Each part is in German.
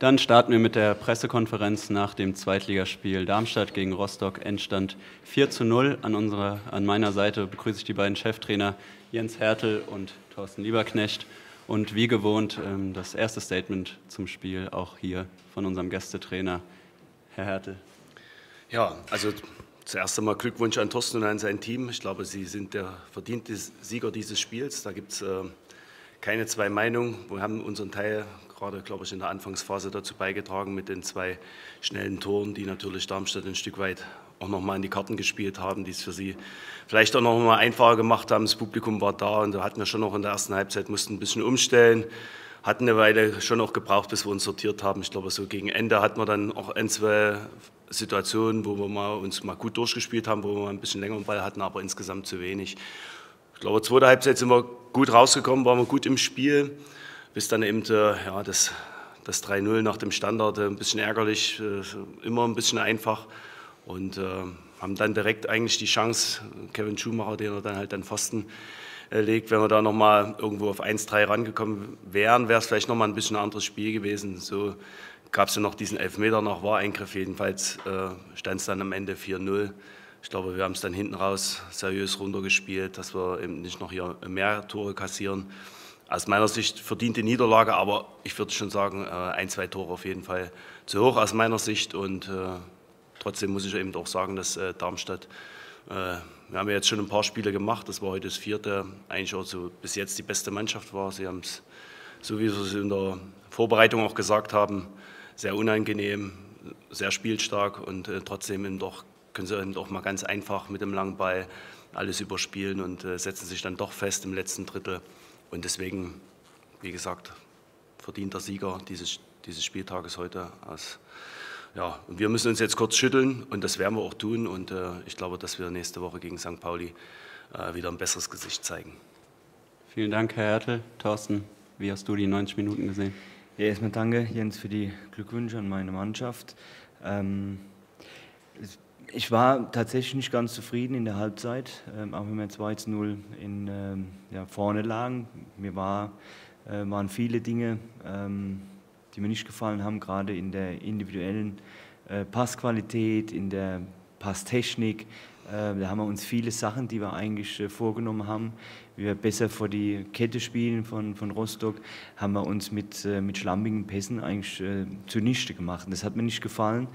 Dann starten wir mit der Pressekonferenz nach dem Zweitligaspiel Darmstadt gegen Rostock. Endstand 4 zu 0. An, unserer, an meiner Seite begrüße ich die beiden Cheftrainer Jens Hertel und Thorsten Lieberknecht. Und wie gewohnt ähm, das erste Statement zum Spiel auch hier von unserem Gästetrainer, Herr Hertel. Ja, also zuerst einmal Glückwunsch an Thorsten und an sein Team. Ich glaube, Sie sind der verdiente Sieger dieses Spiels. Da gibt es äh, keine zwei Meinungen. Wir haben unseren Teil gerade, glaube ich, in der Anfangsphase dazu beigetragen mit den zwei schnellen Toren, die natürlich Darmstadt ein Stück weit auch nochmal in die Karten gespielt haben, die es für sie vielleicht auch noch mal einfacher gemacht haben. Das Publikum war da und da hatten wir schon noch in der ersten Halbzeit, mussten ein bisschen umstellen, hatten eine Weile schon auch gebraucht, bis wir uns sortiert haben. Ich glaube, so gegen Ende hatten wir dann auch ein, zwei Situationen, wo wir mal, uns mal gut durchgespielt haben, wo wir mal ein bisschen länger im Ball hatten, aber insgesamt zu wenig. Ich glaube, zweite Halbzeit sind wir gut rausgekommen, waren wir gut im Spiel bis dann eben äh, ja, das, das 3-0 nach dem Standard äh, ein bisschen ärgerlich, äh, immer ein bisschen einfach und haben dann direkt eigentlich die Chance, Kevin Schumacher, den er dann halt an Pfosten legt, wenn wir da nochmal irgendwo auf 1-3 rangekommen wären, wäre es vielleicht nochmal ein bisschen ein anderes Spiel gewesen. So gab es ja noch diesen Elfmeter nach Wahreingriff, jedenfalls stand es dann am Ende 4-0. Ich glaube, wir haben es dann hinten raus seriös runtergespielt, dass wir eben nicht noch hier mehr Tore kassieren aus meiner Sicht verdiente Niederlage, aber ich würde schon sagen, äh, ein, zwei Tore auf jeden Fall zu hoch aus meiner Sicht. Und äh, trotzdem muss ich eben auch sagen, dass äh, Darmstadt, wir haben ja jetzt schon ein paar Spiele gemacht, das war heute das vierte, eigentlich auch so bis jetzt die beste Mannschaft war. Sie haben es, so wie wir es in der Vorbereitung auch gesagt haben, sehr unangenehm, sehr spielstark und trotzdem eben doch, können sie eben auch mal ganz einfach mit dem langen Ball alles überspielen und setzen sich dann doch fest im letzten Drittel. Und deswegen, wie gesagt, verdienter Sieger dieses, dieses Spieltages heute. Aus, ja, und wir müssen uns jetzt kurz schütteln und das werden wir auch tun. Und äh, ich glaube, dass wir nächste Woche gegen St. Pauli äh, wieder ein besseres Gesicht zeigen. Vielen Dank, Herr Hertel. Thorsten, wie hast du die 90 Minuten gesehen? Ja, erstmal danke, Jens, für die Glückwünsche an meine Mannschaft. Ähm, ich war tatsächlich nicht ganz zufrieden in der Halbzeit, ähm, auch wenn wir 2 zu 0 in, ähm, ja, vorne lagen. Mir war, äh, waren viele Dinge, ähm, die mir nicht gefallen haben, gerade in der individuellen äh, Passqualität, in der Passtechnik. Äh, da haben wir uns viele Sachen, die wir eigentlich äh, vorgenommen haben, wie wir besser vor die Kette spielen von, von Rostock, haben wir uns mit, mit schlammigen Pässen eigentlich zunichte gemacht. Das hat mir nicht gefallen.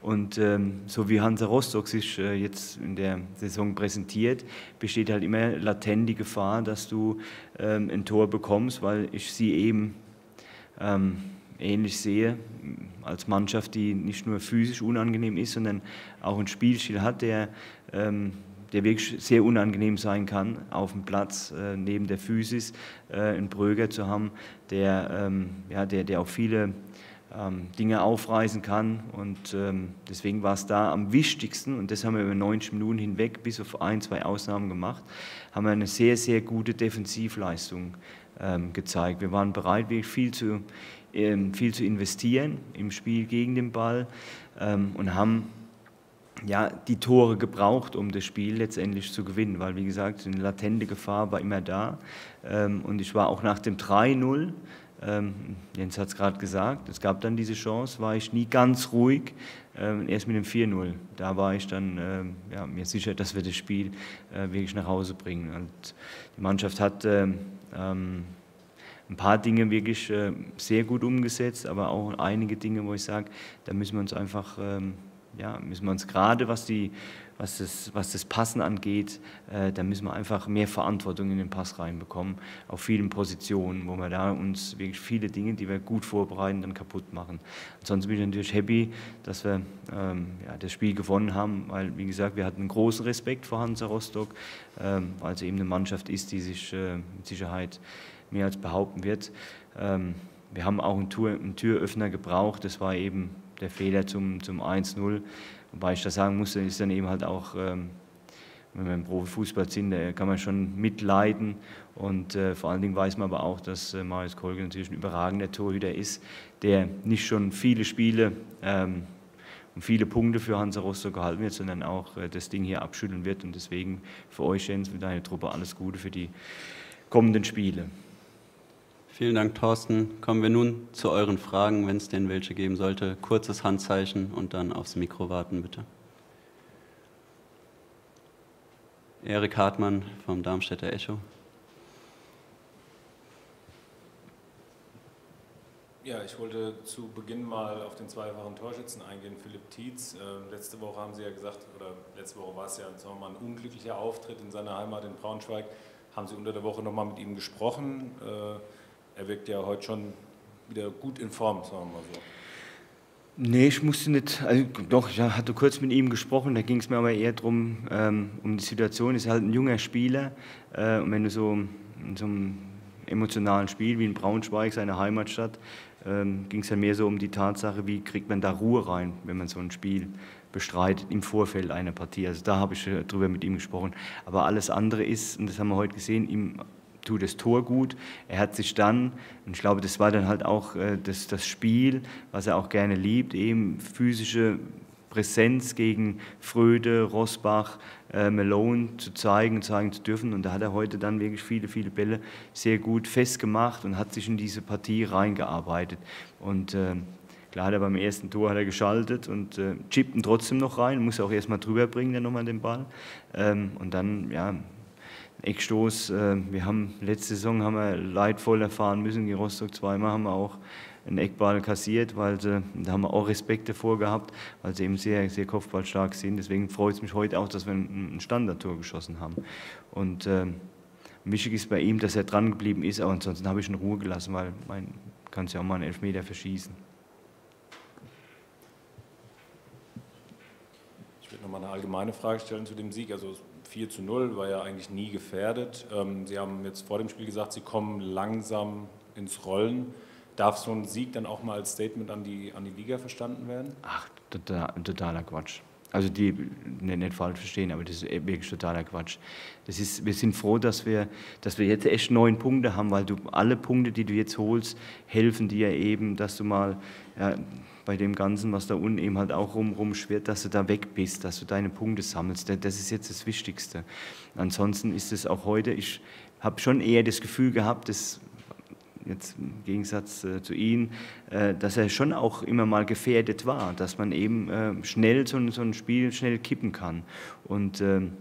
Und ähm, so wie Hansa Rostock sich jetzt in der Saison präsentiert, besteht halt immer latent die Gefahr, dass du ähm, ein Tor bekommst, weil ich sie eben ähm, ähnlich sehe, als Mannschaft, die nicht nur physisch unangenehm ist, sondern auch ein Spielstil hat, der ähm, der wirklich sehr unangenehm sein kann, auf dem Platz äh, neben der Physis äh, einen Bröger zu haben, der, ähm, ja, der, der auch viele ähm, Dinge aufreißen kann. Und ähm, deswegen war es da am wichtigsten, und das haben wir über 90 Minuten hinweg, bis auf ein, zwei Ausnahmen gemacht, haben wir eine sehr, sehr gute Defensivleistung ähm, gezeigt. Wir waren bereit, viel zu, ähm, viel zu investieren im Spiel gegen den Ball ähm, und haben ja, die Tore gebraucht, um das Spiel letztendlich zu gewinnen, weil wie gesagt, eine latente Gefahr war immer da. Ähm, und ich war auch nach dem 3-0, ähm, Jens hat es gerade gesagt, es gab dann diese Chance, war ich nie ganz ruhig. Ähm, erst mit dem 4-0, da war ich dann ja, mir sicher, dass wir das Spiel äh, wirklich nach Hause bringen. Und die Mannschaft hat ein paar Dinge wirklich äh, sehr gut umgesetzt, aber auch einige Dinge, wo ich sage, da müssen wir uns einfach ja, müssen wir uns gerade, was, die, was, das, was das Passen angeht, äh, da müssen wir einfach mehr Verantwortung in den Pass reinbekommen, auf vielen Positionen, wo wir da uns wirklich viele Dinge, die wir gut vorbereiten, dann kaputt machen. Ansonsten bin ich natürlich happy, dass wir ähm, ja, das Spiel gewonnen haben, weil, wie gesagt, wir hatten großen Respekt vor Hansa Rostock, ähm, weil es eben eine Mannschaft ist, die sich äh, mit Sicherheit mehr als behaupten wird. Ähm, wir haben auch einen, Tür, einen Türöffner gebraucht, das war eben der Fehler zum, zum 1-0. Wobei ich da sagen musste, ist dann eben halt auch ähm, wenn wir im Profifußball sind, da kann man schon mitleiden. Und äh, vor allen Dingen weiß man aber auch, dass äh, Marius Kolge natürlich ein überragender Torhüter ist, der nicht schon viele Spiele ähm, und viele Punkte für Hansa Rostock gehalten wird, sondern auch äh, das Ding hier abschütteln wird. Und deswegen für euch, Jens, mit deiner Truppe alles Gute für die kommenden Spiele. Vielen Dank, Thorsten. Kommen wir nun zu euren Fragen, wenn es denn welche geben sollte. Kurzes Handzeichen und dann aufs Mikro warten, bitte. Erik Hartmann vom Darmstädter Echo. Ja, ich wollte zu Beginn mal auf den zweifachen Torschützen eingehen, Philipp Tietz. Äh, letzte Woche haben Sie ja gesagt, oder letzte Woche war es ja sagen wir mal, ein unglücklicher Auftritt in seiner Heimat in Braunschweig. Haben Sie unter der Woche nochmal mit ihm gesprochen? Äh, er wirkt ja heute schon wieder gut in Form, sagen wir mal so. Nee, ich musste nicht, also doch, ich hatte kurz mit ihm gesprochen, da ging es mir aber eher darum, ähm, um die Situation. Er ist halt ein junger Spieler äh, und wenn du so in so einem emotionalen Spiel wie in Braunschweig, seine Heimatstadt, ähm, ging es ja mehr so um die Tatsache, wie kriegt man da Ruhe rein, wenn man so ein Spiel bestreitet im Vorfeld einer Partie. Also da habe ich äh, drüber mit ihm gesprochen. Aber alles andere ist, und das haben wir heute gesehen, ihm tut das Tor gut. Er hat sich dann, und ich glaube, das war dann halt auch äh, das, das Spiel, was er auch gerne liebt, eben physische Präsenz gegen Fröde, Rosbach, äh, Malone zu zeigen zeigen zu dürfen. Und da hat er heute dann wirklich viele, viele Bälle sehr gut festgemacht und hat sich in diese Partie reingearbeitet. Und äh, klar hat er beim ersten Tor hat er geschaltet und äh, chippt ihn trotzdem noch rein, muss auch erstmal drüber bringen, dann nochmal den Ball. Ähm, und dann, ja, Eckstoß. Äh, wir haben letzte Saison haben wir leidvoll erfahren müssen, gegen Rostock zweimal haben wir auch einen Eckball kassiert, weil sie, da haben wir auch Respekt davor gehabt, weil sie eben sehr, sehr kopfballstark sind. Deswegen freut es mich heute auch, dass wir ein Standardtor geschossen haben. Und äh, wichtig ist bei ihm, dass er dran geblieben ist, aber ansonsten habe ich ihn in Ruhe gelassen, weil man kann ja auch mal einen Elfmeter verschießen. Ich würde noch mal eine allgemeine Frage stellen zu dem Sieg. Also 4 zu 0 war ja eigentlich nie gefährdet. Ähm, Sie haben jetzt vor dem Spiel gesagt, Sie kommen langsam ins Rollen. Darf so ein Sieg dann auch mal als Statement an die, an die Liga verstanden werden? Ach, total, totaler Quatsch. Also die nicht, nicht falsch verstehen, aber das ist wirklich totaler Quatsch. Das ist, wir sind froh, dass wir, dass wir jetzt echt neun Punkte haben, weil du alle Punkte, die du jetzt holst, helfen dir eben, dass du mal ja, bei dem Ganzen, was da unten eben halt auch rum, rumschwirrt, dass du da weg bist, dass du deine Punkte sammelst. Das ist jetzt das Wichtigste. Ansonsten ist es auch heute, ich habe schon eher das Gefühl gehabt, dass jetzt im Gegensatz äh, zu Ihnen, äh, dass er schon auch immer mal gefährdet war, dass man eben äh, schnell so, so, ein Spiel schnell kippen kann. Und, ähm,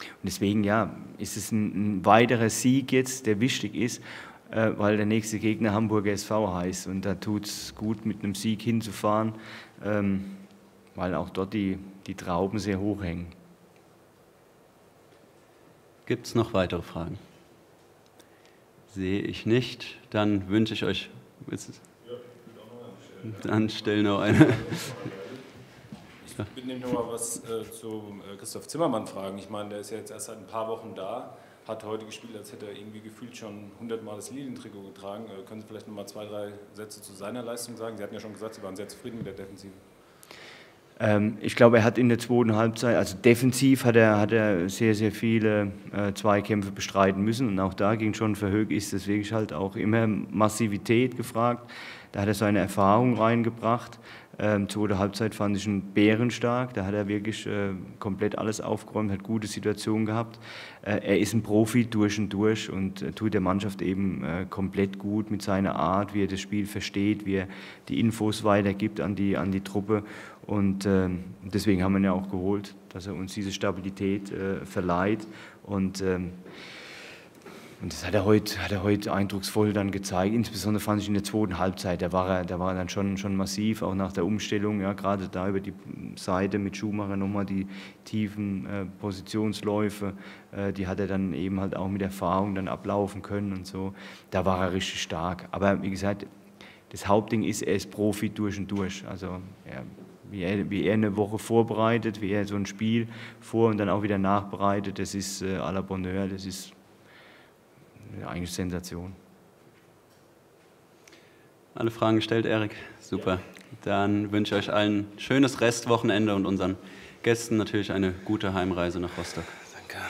und deswegen ja, ist es ein, ein weiterer Sieg jetzt, der wichtig ist äh, weil der nächste Gegner Hamburger SV heißt. Und da tut es gut, mit einem Sieg hinzufahren, ähm, weil auch dort die, die Trauben sehr hoch hängen. Gibt es noch weitere Fragen? Sehe ich nicht. Dann wünsche ich euch. Dann stell noch eine. Ich würde nämlich noch mal was äh, zu äh, Christoph Zimmermann fragen. Ich meine, der ist ja jetzt erst seit ein paar Wochen da hat heute gespielt, als hätte er irgendwie gefühlt schon 100 Mal das Lilientrikot getragen. Äh, können Sie vielleicht noch mal zwei, drei Sätze zu seiner Leistung sagen? Sie hatten ja schon gesagt, Sie waren sehr zufrieden mit der Defensive. Ähm, ich glaube, er hat in der zweiten Halbzeit, also defensiv hat er, hat er sehr, sehr viele äh, Zweikämpfe bestreiten müssen und auch da schon für Höck ist deswegen halt auch immer Massivität gefragt. Da hat er seine Erfahrung reingebracht. Ähm, zweite Halbzeit fand ich ihn bärenstark. Da hat er wirklich äh, komplett alles aufgeräumt, hat gute Situationen gehabt. Äh, er ist ein Profi durch und durch und äh, tut der Mannschaft eben äh, komplett gut mit seiner Art, wie er das Spiel versteht, wie er die Infos weitergibt an die, an die Truppe. Und ähm, deswegen haben wir ihn ja auch geholt, dass er uns diese Stabilität äh, verleiht. Und ähm, und das hat er heute, hat er heute eindrucksvoll dann gezeigt. Insbesondere fand ich in der zweiten Halbzeit, da war er, da war er dann schon, schon massiv, auch nach der Umstellung, ja, gerade da über die Seite mit Schumacher nochmal die tiefen äh, Positionsläufe, äh, die hat er dann eben halt auch mit Erfahrung dann ablaufen können und so. Da war er richtig stark. Aber wie gesagt, das Hauptding ist, er ist Profi durch und durch. Also ja, wie er, wie er eine Woche vorbereitet, wie er so ein Spiel vor und dann auch wieder nachbereitet, das ist äh, à la Bonheur, das ist eigentlich Sensation. Alle Fragen gestellt, Erik? Super. Dann wünsche ich euch allen ein schönes Restwochenende und unseren Gästen natürlich eine gute Heimreise nach Rostock. Danke.